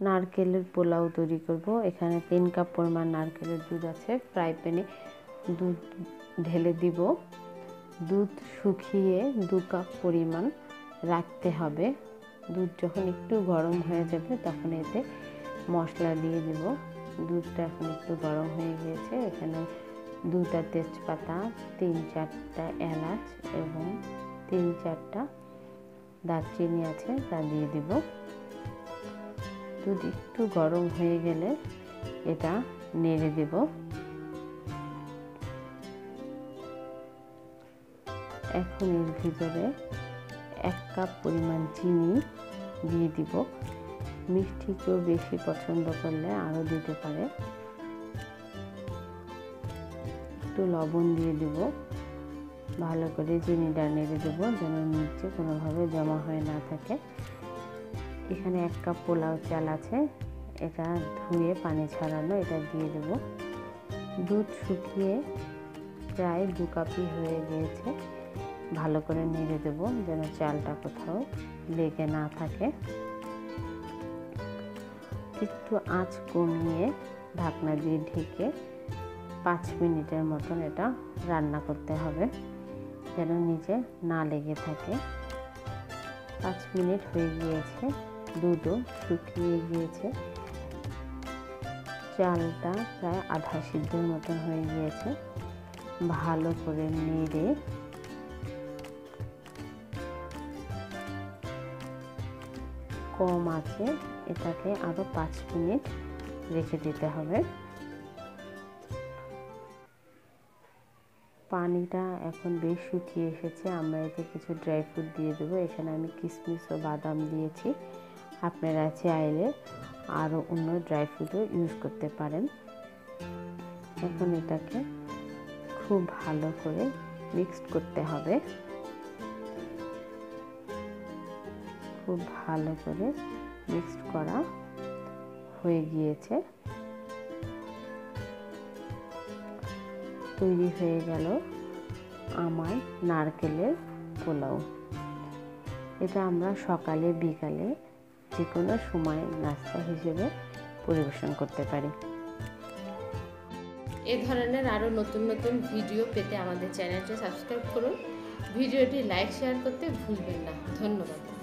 নারকেলের পোলাও তৈরি করব। এখানে তিন কাপ পরিমাণ নারকেলের দুধ আছে। ফ্রাই প্যানে দুধ ঢেলে দিব। দুধ শুকিয়ে দু কাপ পরিমাণ রাখতে হবে। দুধ যখন একটু গরম হয়ে যাবে তখন এতে মশলা দিয়ে দিব। দুধটা এখন একটু গরম হয়ে গিয়েছে। এখানে দুটা তেজপাতা, তিন চারটা এলাচ এবং তিন চারটা দারচিনি আছে তা দিয়ে দিব। দুধ একটু গরম হয়ে গেলে এটা নেড়ে দেব। এখন এর ভিতরে এক কাপ পরিমাণ চিনি দিয়ে দিব। মিষ্টি কেউ বেশি পছন্দ করলে আরও দিতে পারে। একটু লবণ দিয়ে দিব। ভালো করে চিনিটা নেড়ে দেবো যেন নিচে কোনোভাবে জমা হয়ে না থাকে। এখানে এক কাপ পোলাও চাল আছে। এটা ধুয়ে পানি ছাড়ানো এটা দিয়ে দেব। দুধ শুকিয়ে প্রায় দু কাপই হয়ে গিয়েছে। ভালো করে নেড়ে দেব যেন চালটা কোথাও লেগে না থাকে। একটু আঁচ কমিয়ে ঢাকনা দিয়ে ঢেকে পাঁচ মিনিটের মতন এটা রান্না করতে হবে, যেন নিচে না লেগে থাকে। পাঁচ মিনিট হয়ে গিয়েছে। দুধও শুকিয়ে গিয়েছে। চালটা প্রায় আধা সিদ্ধর মতন হয়ে গিয়েছে। ভালো করে নেড়ে কম আছে, এটাকে আরও পাঁচ মিনিট রেখে দিতে হবে। পানিটা এখন বেশ শুকিয়ে এসেছে, আমরা এতে কিছু ড্রাই ফ্রুট দিয়ে দেবো। এখানে আমি কিশমিশ ও বাদাম দিয়েছি। আপনারা চাইলে আরও অন্য ড্রাই ফ্রুটও ইউজ করতে পারেন। এখন এটাকে খুব ভালো করে মিক্সড করতে হবে। খুব ভালো করে মিক্সড করা হয়ে গিয়েছে। তৈরি হয়ে গেল আমার নারকেলের পোলাও। এটা আমরা সকালে, বিকালে যে কোনো সময়ে নাস্তা হিসেবে পরিবেশন করতে পারি। এ ধরনের আরও নতুন নতুন ভিডিও পেতে আমাদের চ্যানেলটি সাবস্ক্রাইব করুন। ভিডিওটি লাইক, শেয়ার করতে ভুলবেন না। ধন্যবাদ।